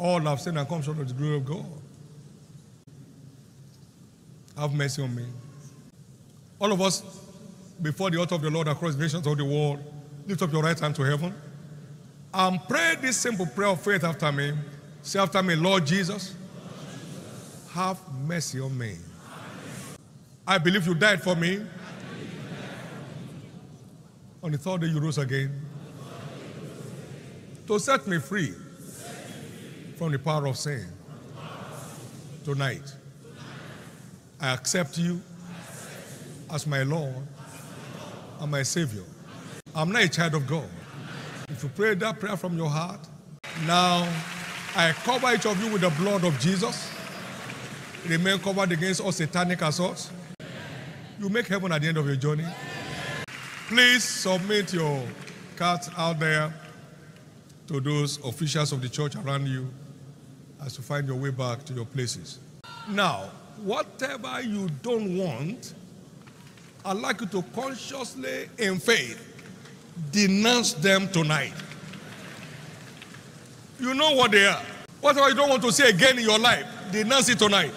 All have sinned and come short of the glory of God. Have mercy on me. All of us, before the altar of the Lord across the nations of the world, lift up your right hand to heaven and pray this simple prayer of faith after me. Say after me, Lord Jesus, have mercy on me. I believe you died for me. On the third day, you rose again to set me free from the power of sin. Tonight, I accept you as my Lord and my Savior. I'm not a child of God. If you pray that prayer from your heart, now I cover each of you with the blood of Jesus. Remain covered against all satanic assaults. You make heaven at the end of your journey. Please submit your cards out there to those officials of the church around you as to find your way back to your places. Now, whatever you don't want, I'd like you to consciously, in faith, denounce them tonight. You know what they are. Whatever you don't want to say again in your life, denounce it tonight.